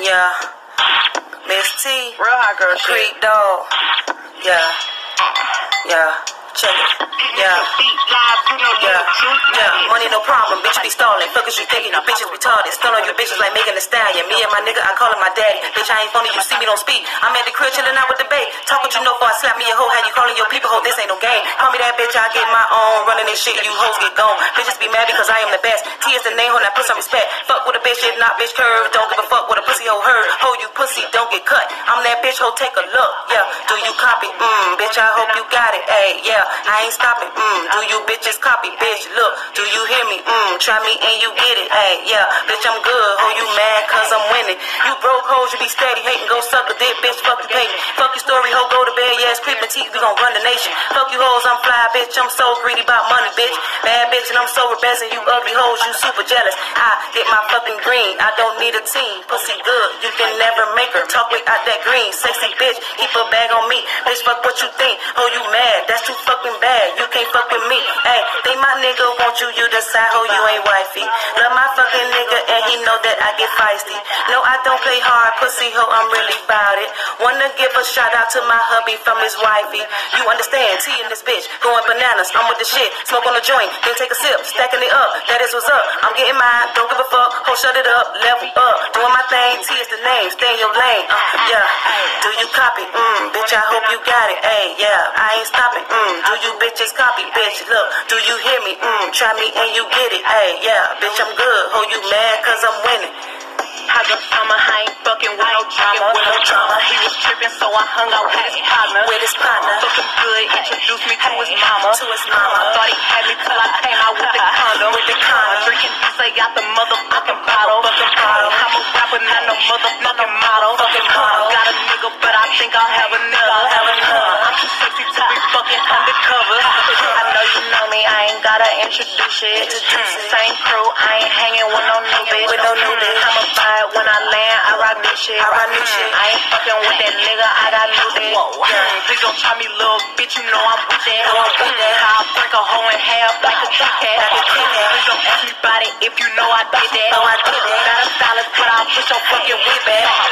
Yeah. Miss T. Real hot girl shit. Creep Dogg. Yeah. Yeah. Check it. Yeah. Yeah. Yeah. Money no problem. Bitch be stalling. Fuck is you thinking? You bitches retarded. Stun on you bitches like Megan Thee Stallion. Me and my nigga, I call him my daddy. Bitch, I ain't funny. You see me don't speak. I'm at the crib chilling out with the babe. Talk what you know before I slap me a hoe. How you calling your people hoe? This ain't no game. Call me that bitch. I get my own. Running this shit. You hoes get gone. Bitches be mad because I am the best. T is the name. Hold that put some respect. Fuck with a bitch. If not, bitch curve. Don't give a fuck what a pussy hoe heard. Hoe you pussy. Don't get cut. That bitch. Hoe take a look. Yeah. Do you copy? Mmm. Bitch, I hope you got it. Ayy. Yeah. I ain't stopping. Mmm. Do you bitches copy? Bitch, look. Do you hear me? Mmm. Try me and you get it. Ayy. Yeah. Bitch, I'm good. Hoe you mad cause I'm winning. You broke hoes. You be steady hating. Go suck a dick. Bitch, fuck the pay. Fuck your story. Hoe go to bed. Yeah, it's creeping teeth. We gon' run the nation. Fuck you hoes. I'm fly, bitch. I'm so greedy about money, bitch. Bad bitch and I'm so rebellious. You ugly hoes. You super jealous. I get my fucking green. I don't need a team. Pussy good. You can never talk without that green. Sexy bitch. Keep a bag on me. Bitch, fuck what you think. Oh, you mad? That's too fucking bad. You can't fuck with me. Hey, think my nigga want you. You decide how you ain't wifey. Love my fucking nigga and he know that I get feisty. No, I don't play hard. Pussy hoe, I'm really bout it. Wanna give a shout out to my hubby from his wifey. You understand? T in this bitch. Going bananas. I'm with the shit. Smoke on the joint. Then take a sip. Stacking it up. That is what's up. I'm getting mine. Don't give a fuck. Ho, shut it up. Level up. Doing my thing. T is the name. Stay in your lane. Uh, yeah. Do you copy? Mmm. Bitch, I hope you got it. Hey, yeah. I ain't stopping. Mmm. Do you bitches copy? Bitch, look. Do you hear me? Mmm. Try me and you get it. Hey, yeah. Bitch, I'm good. Ho, you mad cause I'm winning. I just summer, I ain't fucking with no drama. with no drama. So I hung out with his partner. With his partner. Fucking good, introduced me to his mama. To his mama. Thought he had me till I came out with the condom. With the condom. Drinking say out the motherfucking bottle. Fucking bottle. I'm a rapper, not no motherfucking model. Fucking model. Got a nigga, but I think I'll have another. Have another. I'm too sexy to be fucking undercover. I know you know me, I ain't gotta introduce it. Introduce it. Same crew, I ain't hanging with no new bitch. With no new mm-hmm. bitch. I'ma buy it when I land, I rock new shit. I rock new shit. I ain't fucking with that nigga, I got new dick. Whoa. Please don't try me, little bitch, you know I'm with that. Know I'm with that. I'll break a hoe in half like a Kit Kat. Like a Kit Kat. Please don't ask me about it if you know I did that. Know I did that. Not a stylist, but I'll push your fucking wig back.